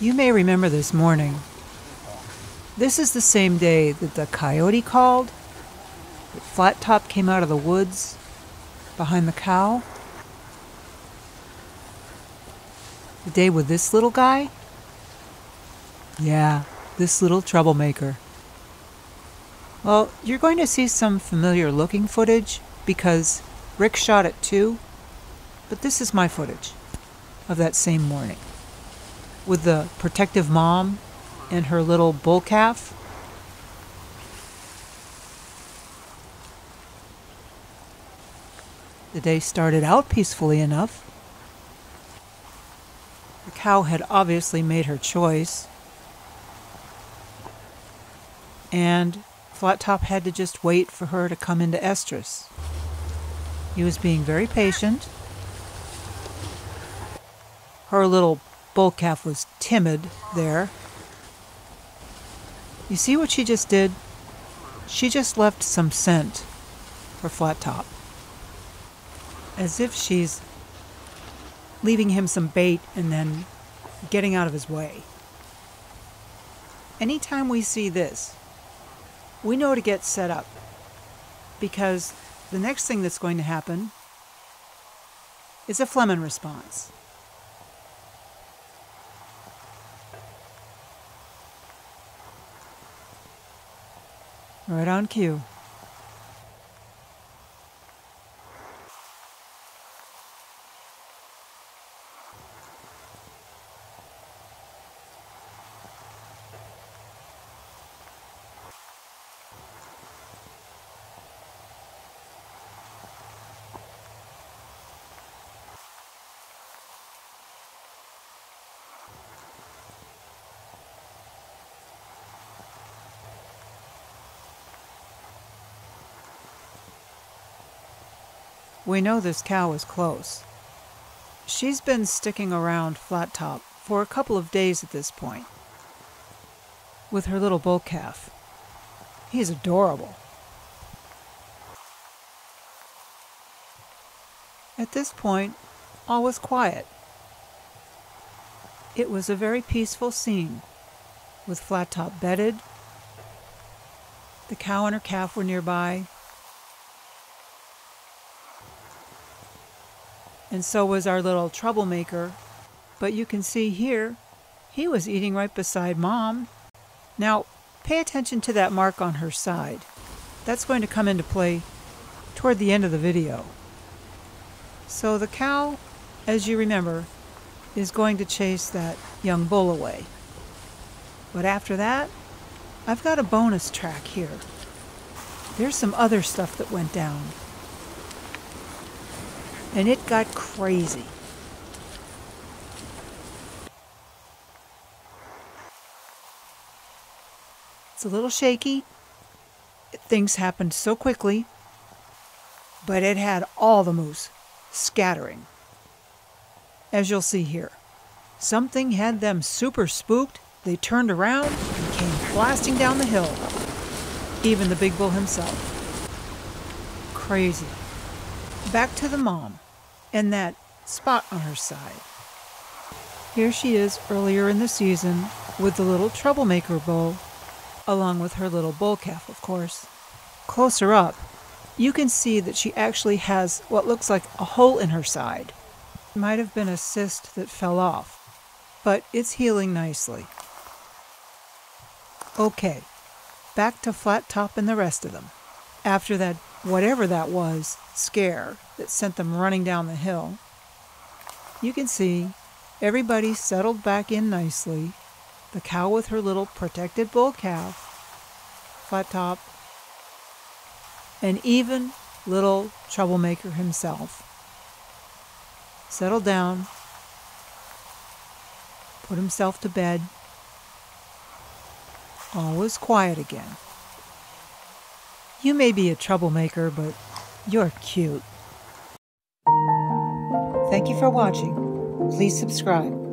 You may remember this morning. This is the same day that the coyote called. that Flat Top came out of the woods behind the cow. The day with this little guy? Yeah, this little troublemaker. Well, you're going to see some familiar looking footage because Rick shot it too, but this is my footage of that same morning with the protective mom and her little bull calf. The day started out peacefully enough. The cow had obviously made her choice. And Flat Top had to just wait for her to come into estrus. He was being very patient. Her little bull calf was timid there. You see what she just did? She just left some scent for Flat Top. As if she's leaving him some bait and then getting out of his way. Anytime we see this, we know to get set up because the next thing that's going to happen is a flehmen response. Right on cue. We know this cow is close. She's been sticking around Flat Top for a couple of days at this point with her little bull calf. He's adorable. At this point, all was quiet. It was a very peaceful scene, with Flat Top bedded. The cow and her calf were nearby, and so was our little troublemaker. But you can see here, he was eating right beside Mom. Now, pay attention to that mark on her side. That's going to come into play toward the end of the video. So the cow, as you remember, is going to chase that young bull away. But after that, I've got a bonus track here. There's some other stuff that went down and it got crazy. It's a little shaky. Things happened so quickly, but it had all the moose scattering. As you'll see here, something had them super spooked. They turned around and came blasting down the hill. Even the big bull himself. Crazy. Back to the mom and that spot on her side. Here she is earlier in the season with the little troublemaker bull, along with her little bull calf, of course. Closer up, you can see that she actually has what looks like a hole in her side. It might have been a cyst that fell off, but it's healing nicely. Okay, back to Flat Top and the rest of them. After that, whatever that was, scare, that sent them running down the hill. You can see everybody settled back in nicely. The cow with her little protected bull calf, flat top, and even little troublemaker himself. Settled down, put himself to bed. All was quiet again. You may be a troublemaker, but you're cute. Thank you for watching. Please subscribe.